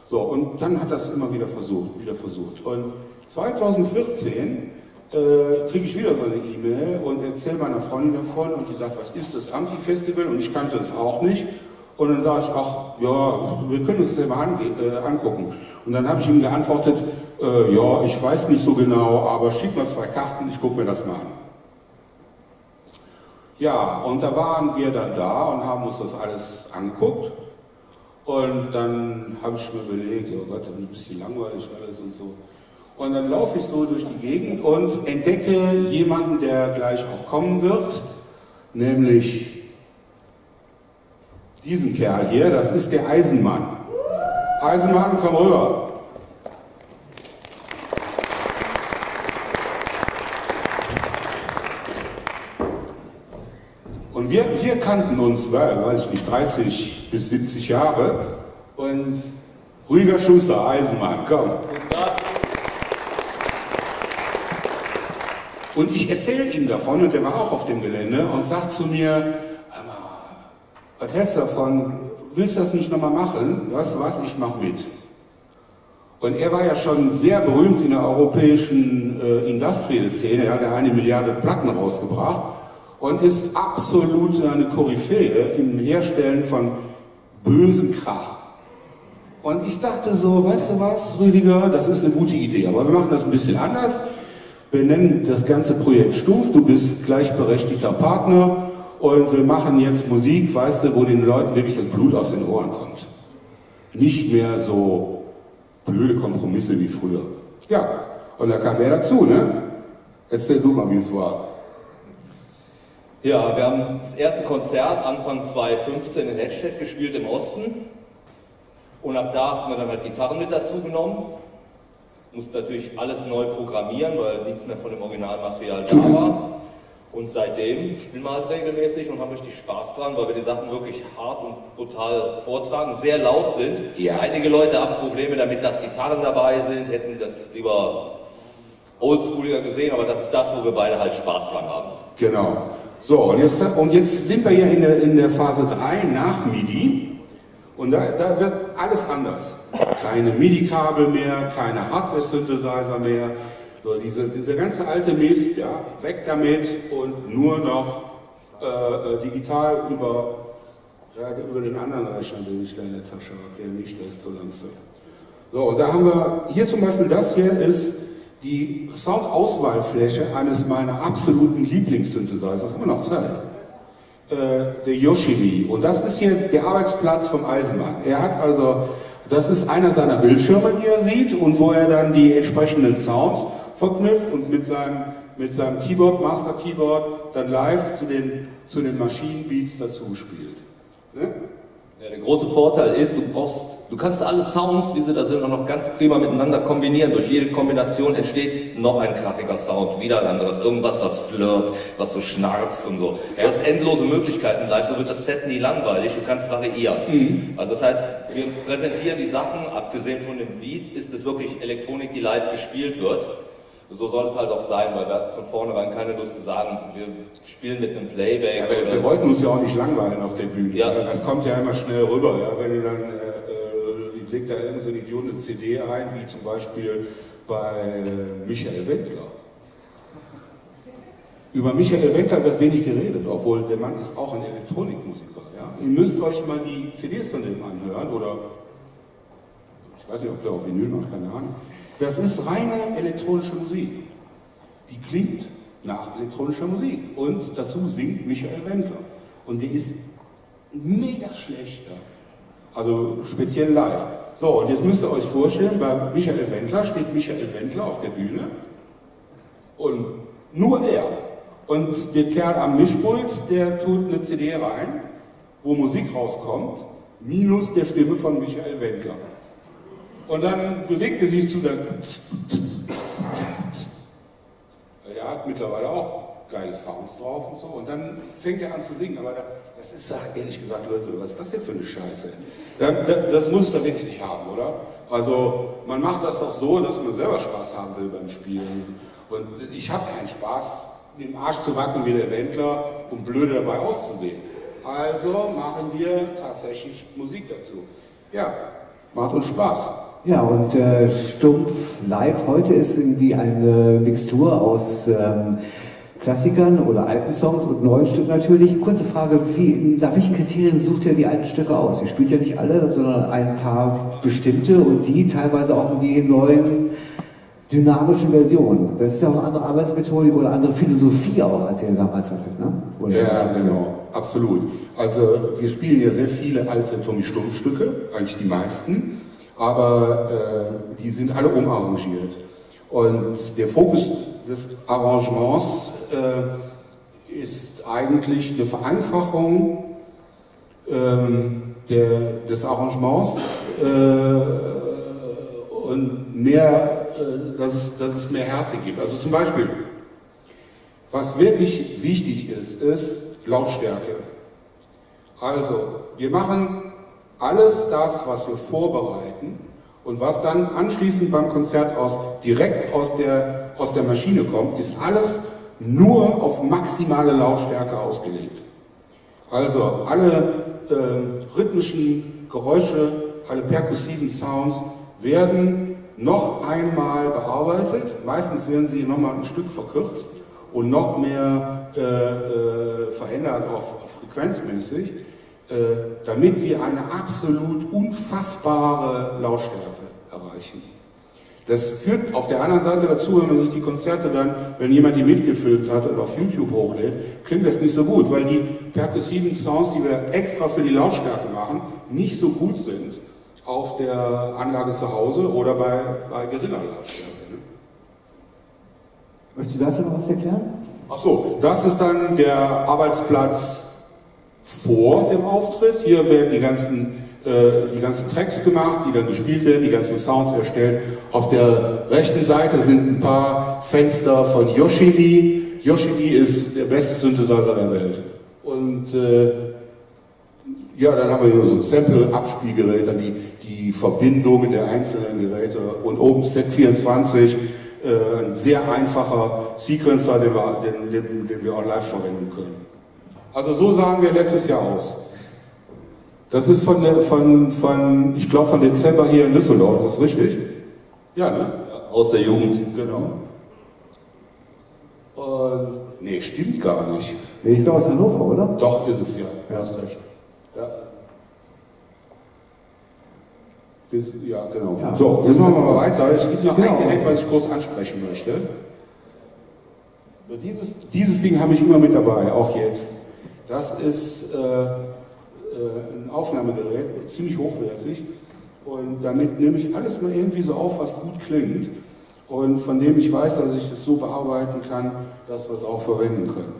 So, und dann hat er es immer wieder versucht, wieder versucht. Und 2014 äh, kriege ich wieder so eine E-Mail und erzähle meiner Freundin davon und die sagt, was ist das Amphi-Festival? Und ich kannte es auch nicht. Und dann sage ich, ach ja, wir können uns das ja mal äh, angucken. Und dann habe ich ihm geantwortet, äh, ja, ich weiß nicht so genau, aber schick mal zwei Karten, ich gucke mir das mal an. Ja, und da waren wir dann da und haben uns das alles anguckt. Und dann habe ich mir überlegt, oh Gott, das ist ein bisschen langweilig alles und so. Und dann laufe ich so durch die Gegend und entdecke jemanden, der gleich auch kommen wird, nämlich diesen Kerl hier, das ist der Eisenmann. Eisenmann, komm rüber. Und wir, wir kannten uns, weiß ich nicht, 30 bis 70 Jahre. Und ruhiger Schuster, Eisenmann, komm. Und ich erzähle ihm davon, und der war auch auf dem Gelände, und sagt zu mir, was hältst du davon? Willst du das nicht nochmal machen? Weißt du was, ich mach mit. Und er war ja schon sehr berühmt in der europäischen äh, Industrial-Szene. Er hat ja eine Milliarde Platten rausgebracht und ist absolut eine Koryphäe im Herstellen von bösem Krach. Und ich dachte so, weißt du was, Rüdiger, das ist eine gute Idee, aber wir machen das ein bisschen anders. Wir nennen das ganze Projekt Stumpf, du bist gleichberechtigter Partner und wir machen jetzt Musik, weißt du, wo den Leuten wirklich das Blut aus den Ohren kommt. Nicht mehr so blöde Kompromisse wie früher. Ja, und da kam er dazu, ne? Erzähl du mal, wie es war. Ja, wir haben das erste Konzert Anfang 2015 in Hedstedt gespielt im Osten. Und ab da haben wir dann halt Gitarren mit dazu genommen. Mussten natürlich alles neu programmieren, weil nichts mehr von dem Originalmaterial da war. Und seitdem spielen wir halt regelmäßig und haben richtig Spaß dran, weil wir die Sachen wirklich hart und brutal vortragen, sehr laut sind. Ja. Einige Leute haben Probleme damit, dass Gitarren dabei sind, hätten das lieber oldschooliger gesehen, aber das ist das, wo wir beide halt Spaß dran haben. Genau. So, und jetzt, und jetzt sind wir ja in der, in der Phase 3 nach MIDI. Und da, da wird alles anders. Keine MIDI-Kabel mehr, keine Hardware-Synthesizer mehr. So, diese, diese ganze alte Mist, ja, weg damit und nur noch äh, äh, digital über, ja, über den anderen Rechner, den ich da in der Tasche habe. Der nicht, der ist zu langsam. So, da haben wir, hier zum Beispiel das hier ist die Soundauswahlfläche eines meiner absoluten Lieblingssynthesizers, haben wir noch Zeit, äh, der Yoshimi. Und das ist hier der Arbeitsplatz vom Eisenmann. Er hat also, das ist einer seiner Bildschirme, die er sieht und wo er dann die entsprechenden Sounds verknüpft und mit seinem, mit seinem Keyboard, Master Keyboard, dann live zu den, zu den Maschinenbeats dazu spielt. Ne? Ja, der große Vorteil ist, du brauchst, du kannst alle Sounds, wie sie da sind, noch ganz prima miteinander kombinieren. Durch jede Kombination entsteht noch ein krachiger Sound, wieder ein anderes, irgendwas, was flirt, was so schnarzt und so. Du hast endlose Möglichkeiten live, so wird das Set nie langweilig, du kannst variieren. Mhm. Also das heißt, wir präsentieren die Sachen, abgesehen von den Beats, ist es wirklich Elektronik, die live gespielt wird so soll es halt auch sein, weil wir hatten von vornherein keine Lust zu sagen, wir spielen mit einem Playback. Ja, wir, wir, wollten uns ja auch nicht langweilen auf der Bühne. Ja. Das kommt ja immer schnell rüber, ja, wenn ihr dann äh, äh legt da irgendein so Idiot eine CD ein, wie zum Beispiel bei äh, Michael Wendler. Über Michael Wendler wird wenig geredet, obwohl der Mann ist auch ein Elektronikmusiker. Ja? Ihr müsst euch mal die CDs von dem anhören oder weiß nicht, ob der auf Vinyl macht, keine Ahnung. Das ist reine elektronische Musik. Die klingt nach elektronischer Musik. Und dazu singt Michael Wendler. Und der ist mega schlechter. Also speziell live. So, und jetzt müsst ihr euch vorstellen, bei Michael Wendler steht Michael Wendler auf der Bühne und nur er. Und der Kerl am Mischpult, der tut eine CD rein, wo Musik rauskommt, minus der Stimme von Michael Wendler. Und dann bewegt er sich zu der. Er hat mittlerweile auch geile Sounds drauf und so. Und dann fängt er an zu singen. Aber das ist ehrlich gesagt, Leute, was ist das denn für eine Scheiße? Das muss ich da wirklich nicht haben, oder? Also, man macht das doch so, dass man selber Spaß haben will beim Spielen. Und ich habe keinen Spaß, dem Arsch zu wackeln wie der Wendler und blöde dabei auszusehen. Also machen wir tatsächlich Musik dazu. Ja, macht uns Spaß. Ja, und äh, Stumpf Live heute ist irgendwie eine Mixtur aus ähm, Klassikern oder alten Songs und neuen Stücken natürlich. Kurze Frage, wie, nach welchen Kriterien sucht ihr die alten Stücke aus? Ihr spielt ja nicht alle, sondern ein paar bestimmte und die teilweise auch in die neuen dynamischen Versionen. Das ist ja auch eine andere Arbeitsmethodik oder andere Philosophie auch, als ihr damals hattet, ne? Oder ja, genau, absolut. Also wir spielen ja sehr viele alte Tommy Stumpf Stücke, eigentlich die meisten aber äh, die sind alle umarrangiert. Und der Fokus des Arrangements äh, ist eigentlich eine Vereinfachung ähm, der, des Arrangements äh, und mehr, äh, dass, es, dass es mehr Härte gibt. Also zum Beispiel, was wirklich wichtig ist, ist Lautstärke. Also, wir machen alles das, was wir vorbereiten und was dann anschließend beim Konzert aus, direkt aus der, aus der Maschine kommt, ist alles nur auf maximale Lautstärke ausgelegt. Also alle äh, rhythmischen Geräusche, alle perkussiven Sounds werden noch einmal bearbeitet. Meistens werden sie nochmal ein Stück verkürzt und noch mehr äh, äh, verändert, auch, frequenzmäßig, damit wir eine absolut unfassbare Lautstärke erreichen. Das führt auf der anderen Seite dazu, wenn man sich die Konzerte dann, wenn jemand die mitgefilmt hat und auf YouTube hochlädt, klingt das nicht so gut, weil die perkussiven Sounds, die wir extra für die Lautstärke machen, nicht so gut sind auf der Anlage zu Hause oder bei, bei geringer Lautstärke. Ne? Möchtest du dazu noch was erklären? Ach so, das ist dann der Arbeitsplatz vor dem Auftritt. Hier werden die ganzen äh, die ganzen Tracks gemacht, die dann gespielt werden, die ganzen Sounds erstellt. Auf der rechten Seite sind ein paar Fenster von Yoshimi. Yoshimi ist der beste Synthesizer der Welt. Und äh, ja, dann haben wir hier so ein Sample-Abspielgerät, dann die, die Verbindungen der einzelnen Geräte und oben Z24, äh, ein sehr einfacher Sequencer, den wir, den, den, den wir auch live verwenden können. Also so sahen wir letztes Jahr aus. Das ist von, von, von ich glaube, von Dezember hier in Düsseldorf, ist das richtig? Ja, ne? Aus der Jugend. Genau. Und, nee, stimmt gar nicht. Nee, ich glaube aus Hannover, oder? Doch, ist es ja. Ja, hast recht. Ja. Ja, genau. Ja, so, jetzt machen wir mal weiter. Es gibt noch genau. ein Gerät, was ich kurz ansprechen möchte. Dieses, dieses Ding habe ich immer mit dabei, auch jetzt. Das ist äh, äh, ein Aufnahmegerät, ziemlich hochwertig. Und damit nehme ich alles mal irgendwie so auf, was gut klingt. Und von dem ich weiß, dass ich es so bearbeiten kann, dass wir es auch verwenden können.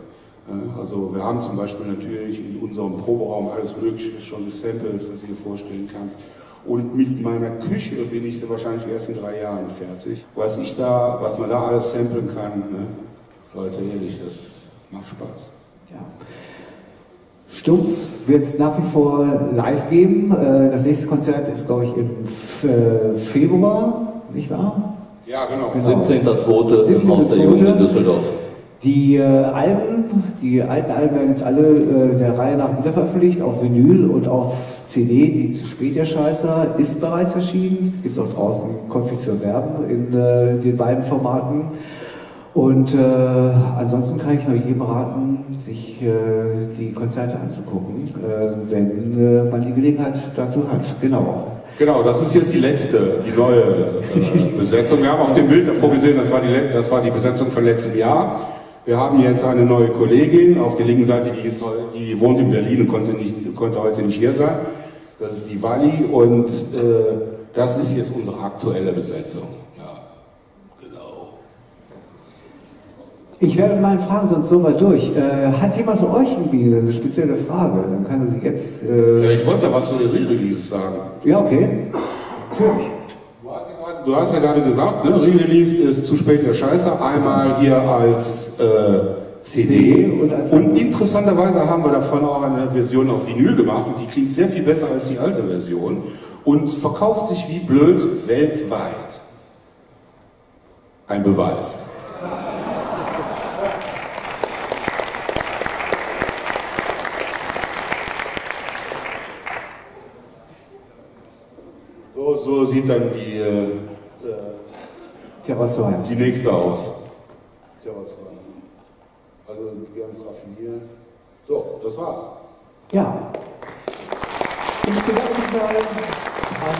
Äh, also wir haben zum Beispiel natürlich in unserem Proberaum alles Mögliche schon gesampelt, was dir vorstellen kannst. Und mit meiner Küche bin ich so wahrscheinlich erst in drei Jahren fertig. Was ich da, was man da alles samplen kann, ne? Leute, ehrlich, das macht Spaß. Ja. Stumpf wird es nach wie vor live geben. Äh, das nächste Konzert ist, glaube ich, im äh, Februar, nicht wahr? Ja, genau. genau. 17.02. 17. im Haus der Jugend in Düsseldorf. Die äh, Alben, die alten Alben werden jetzt alle äh, der Reihe nach wiederveröffentlicht, auf Vinyl und auf CD, die zu spät der Scheißer, ist bereits erschienen. Gibt es auch draußen Konfi zu erwerben in äh, den beiden Formaten. Und äh, ansonsten kann ich nur jedem raten, sich äh, die Konzerte anzugucken, äh, wenn äh, man die Gelegenheit dazu hat. Genau. Genau, das ist jetzt die letzte, die neue äh, [LAUGHS] Besetzung. Wir haben auf dem Bild davor gesehen, das war, die, das war die Besetzung von letztem Jahr. Wir haben jetzt eine neue Kollegin auf der linken Seite, die, ist, die wohnt in Berlin und konnte, nicht, konnte heute nicht hier sein. Das ist die Wally und äh, das ist jetzt unsere aktuelle Besetzung. Ich werde mit meinen Fragen sonst so mal durch. Äh, hat jemand von euch irgendwie eine spezielle Frage? Dann kann er sie jetzt. Äh ja, ich wollte was zu den Re-Releases sagen. Ja, okay. Natürlich. Du hast ja gerade gesagt, ne, Re-Release ist zu spät der Scheiße. Einmal hier als äh, CD. CD und, als und interessanterweise haben wir davon auch eine Version auf Vinyl gemacht und die klingt sehr viel besser als die alte Version und verkauft sich wie blöd weltweit. Ein Beweis. So sieht dann die, äh, äh die nächste aus. Also ganz raffiniert. So, das war's. Ja. Ich bedanke mich bei an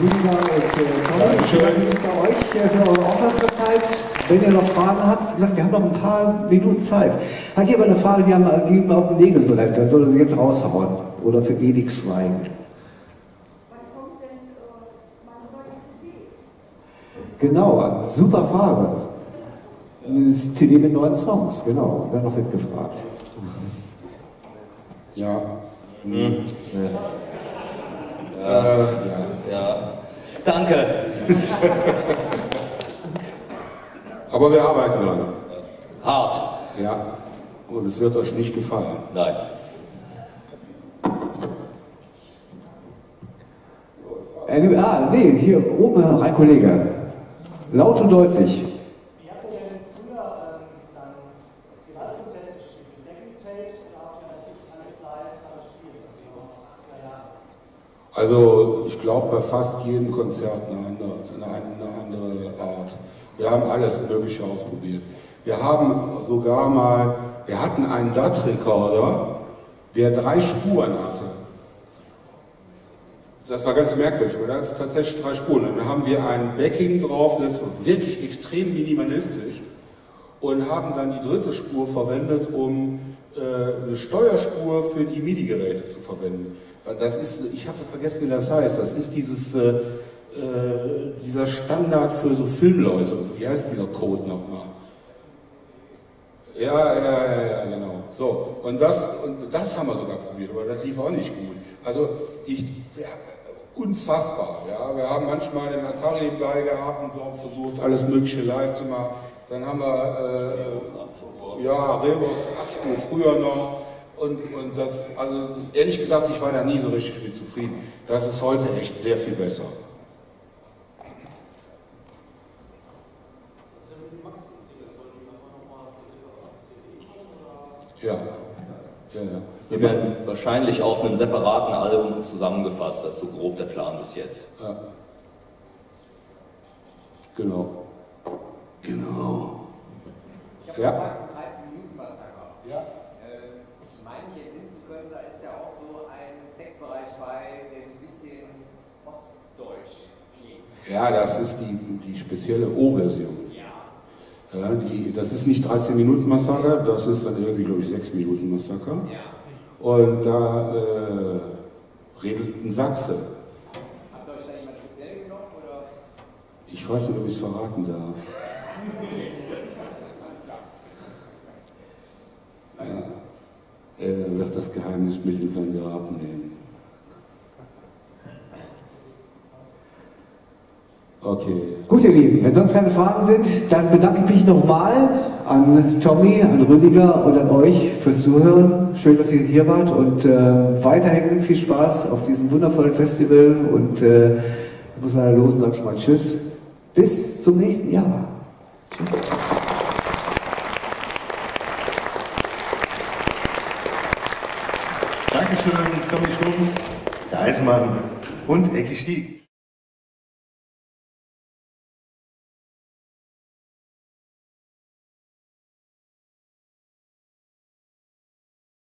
Rüdiger und äh, Tommy. Ich bedanke mich bei euch äh, für eure Aufmerksamkeit. Wenn ihr noch Fragen habt, wie gesagt, wir haben noch ein paar Minuten Zeit. Hat jemand eine Frage, die, haben, die auf den Nägeln brennt, dann soll er sie jetzt raushauen oder für ewig schweigen. Genau, super. Eine CD mit neuen Songs, genau, dann noch wird gefragt. Ja. Mhm. Ja. Äh, ja. ja. Danke. Aber wir arbeiten dran. Hart. Ja. Und es wird euch nicht gefallen. Nein. Äh, ah, nee, hier oben, ein Kollege. Laut und deutlich. Also ich glaube bei fast jedem Konzert eine andere, eine andere Art. Wir haben alles Mögliche ausprobiert. Wir haben sogar mal, wir hatten einen DAT-Rekorder, der drei Spuren hatte. Das war ganz merkwürdig, aber da hat tatsächlich drei Spuren. Dann haben wir ein Backing drauf, das war wirklich extrem minimalistisch und haben dann die dritte Spur verwendet, um äh, eine Steuerspur für die MIDI-Geräte zu verwenden. Das ist, ich habe vergessen, wie das heißt. Das ist dieses, äh, äh, dieser Standard für so Filmleute. Wie heißt dieser Code nochmal? Ja, ja, ja, ja, genau. So, und das, und das haben wir sogar probiert, aber das lief auch nicht gut. Also, ich, ja, unfassbar, ja. Wir haben manchmal den Atari bei gehabt und so versucht, alles Mögliche live zu machen. Dann haben wir, äh, ja, Rebox 8 früher noch. Und, und das, also ehrlich gesagt, ich war da nie so richtig mit zufrieden. Das ist heute echt sehr viel besser. Ja. ja, ja. Die werden wahrscheinlich auf einem separaten Album zusammengefasst. Das ist so grob der Plan bis jetzt. Ja. Genau. Genau. Ich habe Ja. einen 13 Minuten Massaker. Ja. Äh, ich meine, mich entsinnen zu können, da ist ja auch so ein Textbereich bei, der so ein bisschen ostdeutsch klingt. Ja, das ist die, die spezielle O-Version. Ja. Ja, die, das ist nicht 13 Minuten Massaker, das ist dann irgendwie, glaube ich, 6 Minuten Massaker. Ja. Und da äh, redet ein Sachse. Habt ihr euch da jemand speziell genommen oder? Ich weiß nicht, ob ich es verraten darf. [LAUGHS] Ja. Er wird das Geheimnis mit in sein Grab nehmen. Okay. Gut, ihr Lieben, wenn sonst keine Fragen sind, dann bedanke ich mich nochmal an Tommy, an Rüdiger und an euch fürs Zuhören. Schön, dass ihr hier wart und äh, weiterhin viel Spaß auf diesem wundervollen Festival und äh, ich muss leider los sage schon mal Tschüss. Bis zum nächsten Jahr. Tschüss. Dankeschön, Tommy Stumpf, Eismann und Ecki Stieg.